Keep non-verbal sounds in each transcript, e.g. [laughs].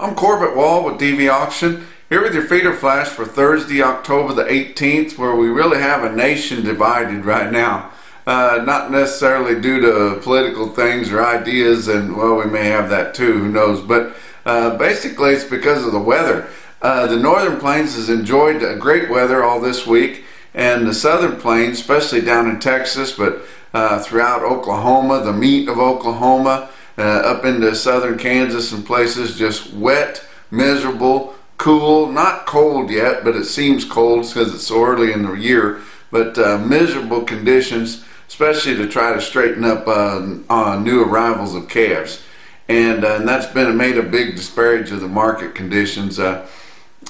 I'm Corbitt Wall with DV Auction, here with your feeder flash for Thursday, October the 18th, where we really have a nation divided right now. Uh, not necessarily due to political things or ideas, and well, we may have that too, who knows, but uh, basically it's because of the weather. Uh, the northern plains has enjoyed great weather all this week, and the southern plains, especially down in Texas, but uh, throughout Oklahoma, the meat of Oklahoma, uh, up into southern Kansas and places, just wet, miserable, cool, not cold yet, but it seems cold because it's so early in the year, but uh, miserable conditions, especially to try to straighten up uh, new arrivals of calves. And, uh, and, that's been made a big disparage of the market conditions. Uh,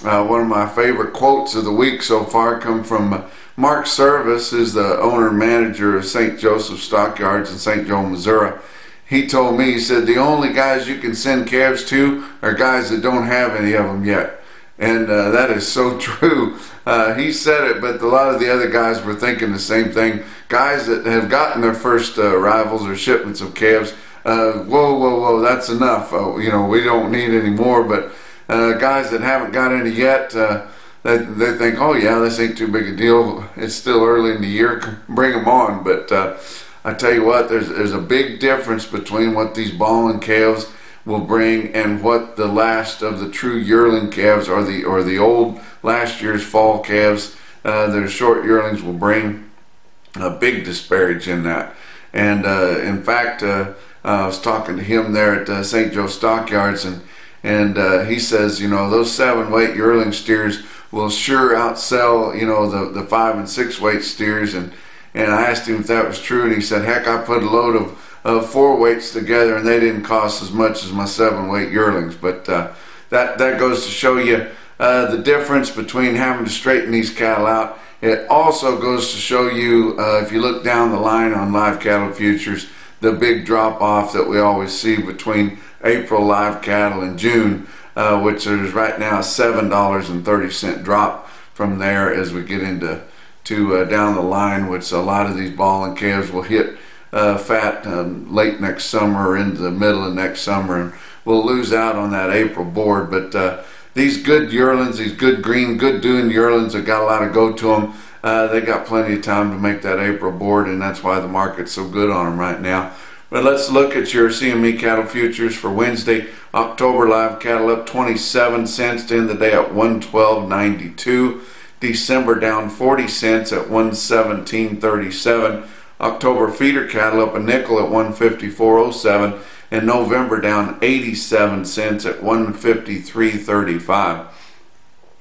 uh, one of my favorite quotes of the week so far come from Mark Service, who's the owner and manager of St. Joseph Stockyards in St. Joe, Missouri he told me, he said, the only guys you can send calves to are guys that don't have any of them yet. And uh, that is so [laughs] true. Uh, he said it, but a lot of the other guys were thinking the same thing. Guys that have gotten their first uh, arrivals or shipments of calves, uh, whoa, whoa, whoa, that's enough. Uh, you know, we don't need any more. But uh, guys that haven't got any yet, they, they think, oh yeah, this ain't too big a deal. It's still early in the year. [laughs] Bring them on. But I tell you what, there's there's a big difference between what these bawling calves will bring and what the last of the true yearling calves or the or the old last year's fall calves uh, are short yearlings will bring. A big disparage in that, and uh, in fact, uh, I was talking to him there at uh, St. Joe Stockyards, and and uh, he says, you know, those seven weight yearling steers will sure outsell, you know, the the five and six weight steers and and I asked him if that was true, and he said, "Heck, I put a load of, of four weights together, and they didn't cost as much as my seven weight yearlings." But uh, that that goes to show you uh, the difference between having to straighten these cattle out. It also goes to show you, uh, if you look down the line on live cattle futures, the big drop off that we always see between April live cattle and June, uh, which is right now a seven dollars and thirty cent drop from there as we get into to uh, down the line, which a lot of these ball and calves will hit uh, fat um, late next summer or into the middle of next summer, and we'll lose out on that April board. But uh, these good yearlings, these good green, good doing yearlings that got a lot of go to them, uh, they got plenty of time to make that April board, and that's why the market's so good on them right now. But let's look at your CME cattle futures for Wednesday. October live cattle up 27 cents to end the day at 112.92. December down 40 cents at 117.37. October feeder cattle up a nickel at 154.07 and November down 87 cents at 153.35.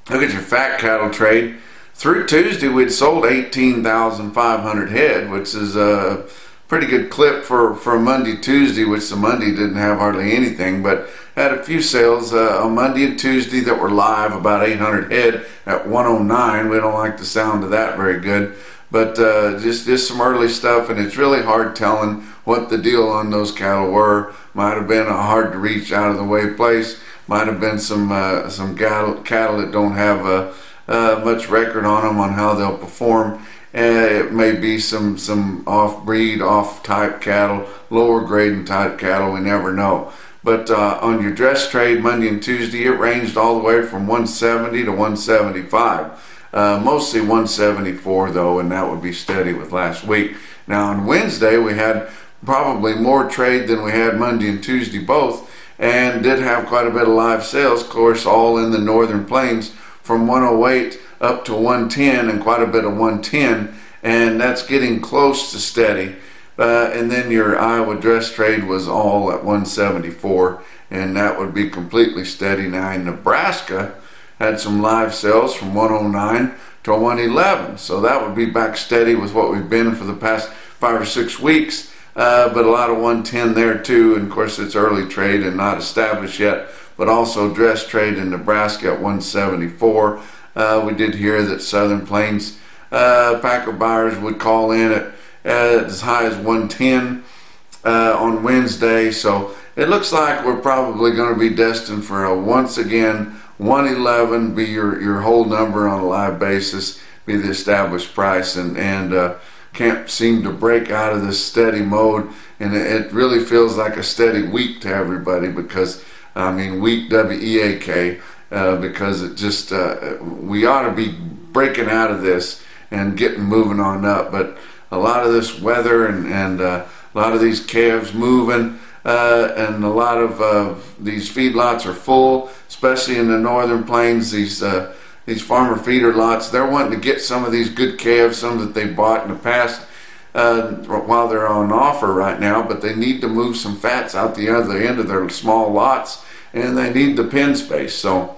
Look at your fat cattle trade. Through Tuesday, we'd sold 18,500 head, which is a pretty good clip for, for Monday, Tuesday, which the Monday didn't have hardly anything, but had a few sales uh, on Monday and Tuesday that were live, about 800 head at 109. We don't like the sound of that very good, but uh, just just some early stuff, and it's really hard telling what the deal on those cattle were. Might have been a hard to reach out of the way place. Might have been some uh, some cattle, cattle that don't have uh, uh, much record on them on how they'll perform. it may be some some off breed, off type cattle, lower grading type cattle. We never know. But uh, on your dress trade Monday and Tuesday, it ranged all the way from 170 to 175. Uh, mostly 174 though, and that would be steady with last week. Now on Wednesday, we had probably more trade than we had Monday and Tuesday both, and did have quite a bit of live sales, of course, all in the northern plains from 108 up to 110 and quite a bit of 110, and that's getting close to steady. Uh, and then your Iowa dress trade was all at 174, and that would be completely steady. Now in Nebraska, had some live sales from 109 to 111, so that would be back steady with what we've been for the past five or six weeks. Uh, but a lot of 110 there too, and of course it's early trade and not established yet. But also dress trade in Nebraska at 174. Uh, we did hear that Southern Plains uh, Packer buyers would call in at uh, as high as 110 uh, on Wednesday. So it looks like we're probably going to be destined for a once again 111 be your, your whole number on a live basis, be the established price, and, and uh, can't seem to break out of this steady mode. And it, it really feels like a steady week to everybody because I mean weak W E A K uh, because it just uh, we ought to be breaking out of this and getting moving on up. But a lot of this weather and and uh, a lot of these calves moving. Uh, and a lot of uh, these feedlots are full, especially in the northern plains. These uh, these farmer feeder lots, they're wanting to get some of these good calves, some that they bought in the past, uh, while they're on offer right now. But they need to move some fats out the other end of their small lots, and they need the pen space. So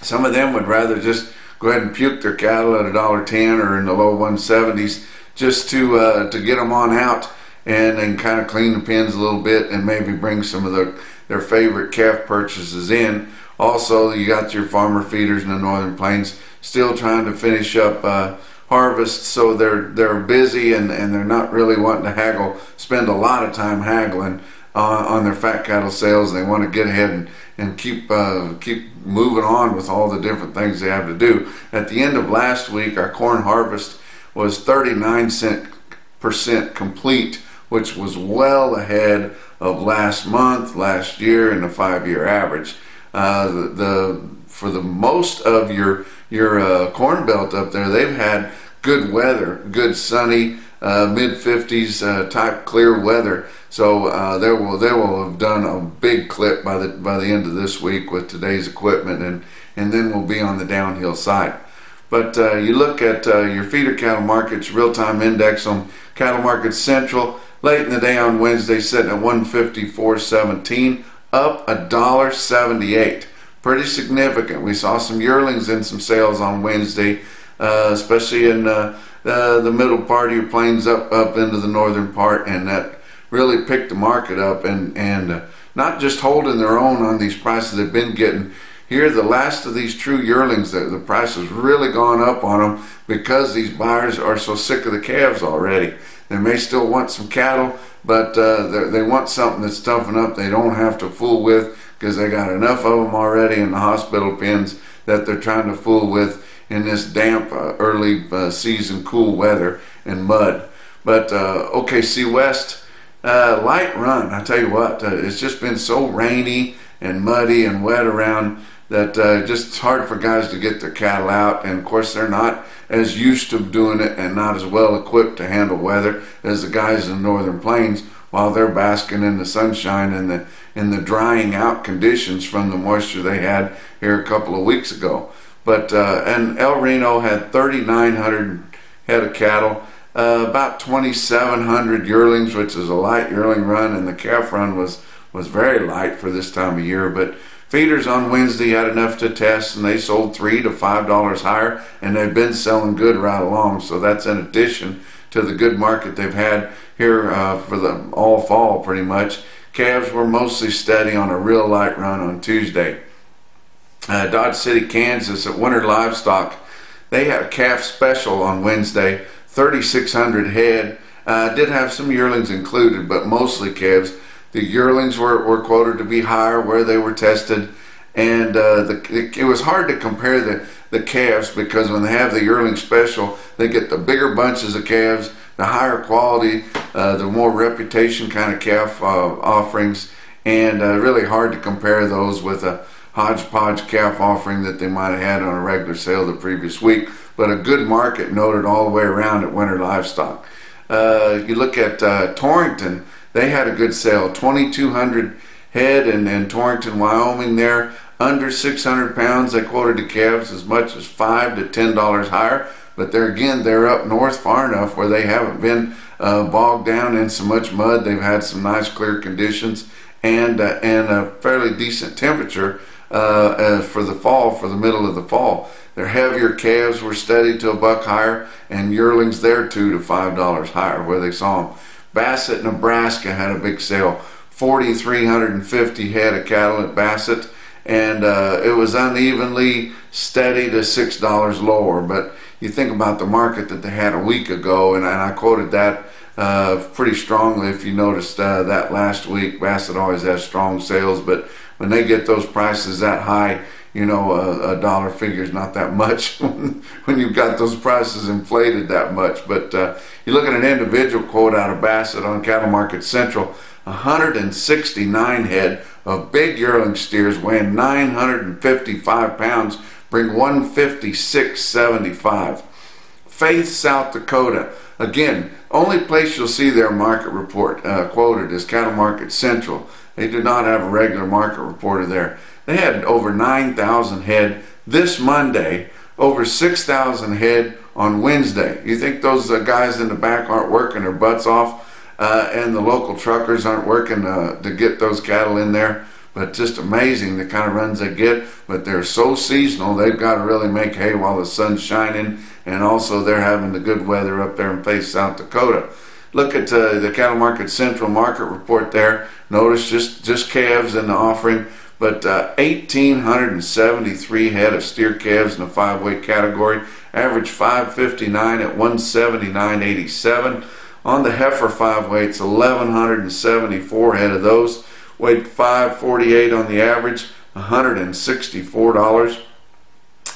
some of them would rather just go ahead and puke their cattle at a dollar ten or in the low 170s just to uh, to get them on out and then kind of clean the pens a little bit and maybe bring some of the, their favorite calf purchases in. Also, you got your farmer feeders in the northern plains still trying to finish up uh, harvest, so they're they're busy and, and they're not really wanting to haggle, spend a lot of time haggling uh, on their fat cattle sales. They want to get ahead and, and keep uh, keep moving on with all the different things they have to do. At the end of last week, our corn harvest was 39 percent complete which was well ahead of last month, last year, and the five-year average. Uh, the, the, for the most of your your uh, corn belt up there, they've had good weather, good sunny uh, mid 50s uh, type clear weather. So uh, they will they will have done a big clip by the by the end of this week with today's equipment, and and then we'll be on the downhill side. But uh, you look at your feeder cattle markets, real time index on Cattle Market Central late in the day on Wednesday, sitting at 154.17, up a dollar 78. Pretty significant. We saw some yearlings in some sales on Wednesday, uh, especially in uh, uh, the middle part of your plains up up into the northern part, and that really picked the market up and and uh, not just holding their own on these prices they've been getting. Here, the last of these true yearlings, the, the price has really gone up on them because these buyers are so sick of the calves already. They may still want some cattle, but uh, they want something that's tough enough they don't have to fool with because they got enough of them already in the hospital pens that they're trying to fool with in this damp uh, early uh, season cool weather and mud. But uh, OKC West, uh, light run. I tell you what, uh, it's just been so rainy and muddy and wet around that uh, just it's hard for guys to get their cattle out. And of course, they're not as used to doing it and not as well equipped to handle weather as the guys in the northern plains while they're basking in the sunshine and the in the drying out conditions from the moisture they had here a couple of weeks ago. But uh, and El Reno had 3,900 head of cattle, uh, about 2,700 yearlings, which is a light yearling run, and the calf run was was very light for this time of year, but Feeders on Wednesday had enough to test, and they sold three to five dollars higher, and they've been selling good right along. So that's in addition to the good market they've had here uh, for the all fall, pretty much. Calves were mostly steady on a real light run on Tuesday. Uh, Dodge City, Kansas, at Winter Livestock, they had a calf special on Wednesday, 3,600 head. Uh, did have some yearlings included, but mostly calves. The yearlings were, were quoted to be higher where they were tested, and uh, the, it, was hard to compare the, the calves because when they have the yearling special, they get the bigger bunches of calves, the higher quality, uh, the more reputation kind of calf uh, offerings, and uh, really hard to compare those with a hodgepodge calf offering that they might have had on a regular sale the previous week. But a good market noted all the way around at Winter Livestock. Uh, you look at uh, Torrington they had a good sale 2,200 head in, in Torrington, Wyoming there. Under 600 pounds, they quoted the calves as much as 5 to $10 higher. But there again, they're up north far enough where they haven't been uh, bogged down in so much mud. They've had some nice clear conditions and, uh, and a fairly decent temperature uh, uh for the fall, for the middle of the fall. Their heavier calves were steady to a buck higher, and yearlings there two to five dollars higher where they saw them. Bassett, Nebraska had a big sale. 4,350 head of cattle at Bassett, and uh, it was unevenly steady to $6 lower. But you think about the market that they had a week ago, and, and I quoted that uh, pretty strongly if you noticed uh, that last week. Bassett always has strong sales, but when they get those prices that high, you know, a, a dollar figure is not that much [laughs] when you've got those prices inflated that much. But uh, you look at an individual quote out of Bassett on Cattle Market Central, 169 head of big yearling steers weighing 955 pounds bring 156.75. Faith, South Dakota. Again, only place you'll see their market report uh, quoted is Cattle Market Central. They do not have a regular market reporter there. They had over 9,000 head this Monday, over 6,000 head on Wednesday. You think those uh, guys in the back aren't working their butts off uh, and the local truckers aren't working uh, to get those cattle in there? But just amazing the kind of runs they get. But they're so seasonal, they've got to really make hay while the sun's shining. And also, they're having the good weather up there in Faith, South Dakota. Look at uh, the Cattle Market Central Market Report there. Notice just, just calves in the offering but uh, 1,873 head of steer calves in the five weight category, average 559 at 179.87. On the heifer five weights, 1,174 head of those, weighed 548 on the average, $164.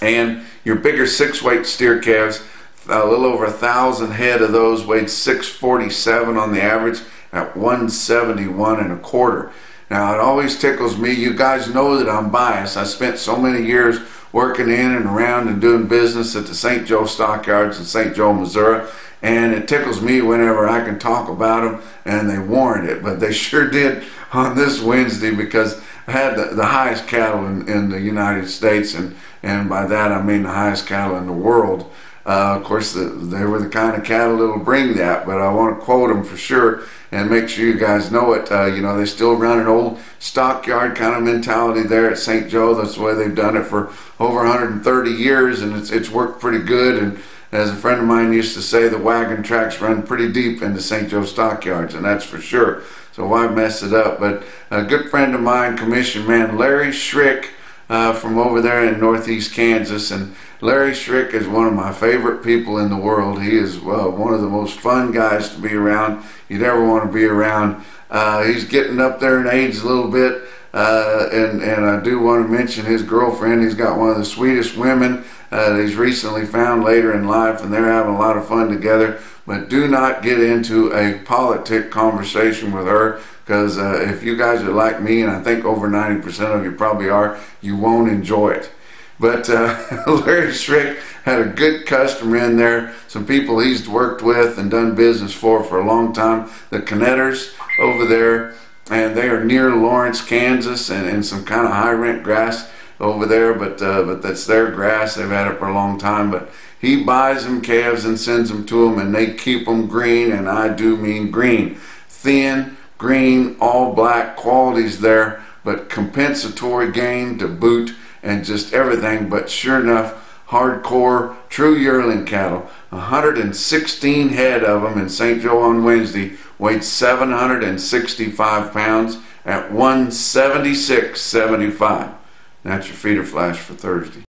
And your bigger six weight steer calves, a little over a thousand head of those weighed 647 on the average at 171 and a quarter. Now, it always tickles me. You guys know that I'm biased. I spent so many years working in and around and doing business at the St. Joe Stockyards in St. Joe, Missouri. And it tickles me whenever I can talk about them and they warrant it. But they [laughs] sure did on this Wednesday because I had the, the highest cattle in, in the United States. And, and by that I mean the highest cattle in the world. Uh, of course, the, they were the kind of cattle that'll bring that, but I want to quote them for sure and make sure you guys know it. Uh, you know, they still run an old stockyard kind of mentality there at St. Joe. That's the way they've done it for over 130 years, and it's, it's worked pretty good. And as a friend of mine used to say, the wagon tracks run pretty deep into St. Joe stockyards, and that's for sure. So why mess it up? But a good friend of mine, commission man Larry Schrick, uh, from over there in northeast Kansas. And Larry Schrick is one of my favorite people in the world. He is one of the most fun guys to be around you'd ever want to be around. Uh, he's getting up there in age a little bit. Uh, and, and I do want to mention his girlfriend. He's got one of the sweetest women uh, that he's recently found later in life, and they're having a lot of fun together. But do not get into a politic conversation with her because uh, if you guys are like me, and I think over 90% of you probably are, you won't enjoy it. But uh, [laughs] Larry Schrick had a good customer in there, some people he's worked with and done business for for a long time. The Knetters over there, and they are near Lawrence, Kansas, and, and some kind of high rent grass over there, but uh, but that's their grass. They've had it for a long time. But he buys them calves and sends them to them, and they keep them green, and I do mean green, thin green, all black qualities there, but compensatory gain to boot and just everything. But sure enough, hardcore, true yearling cattle. 116 head of them in St. Joe on Wednesday, weighed 765 pounds at 176.75. That's your feeder flash for Thursday.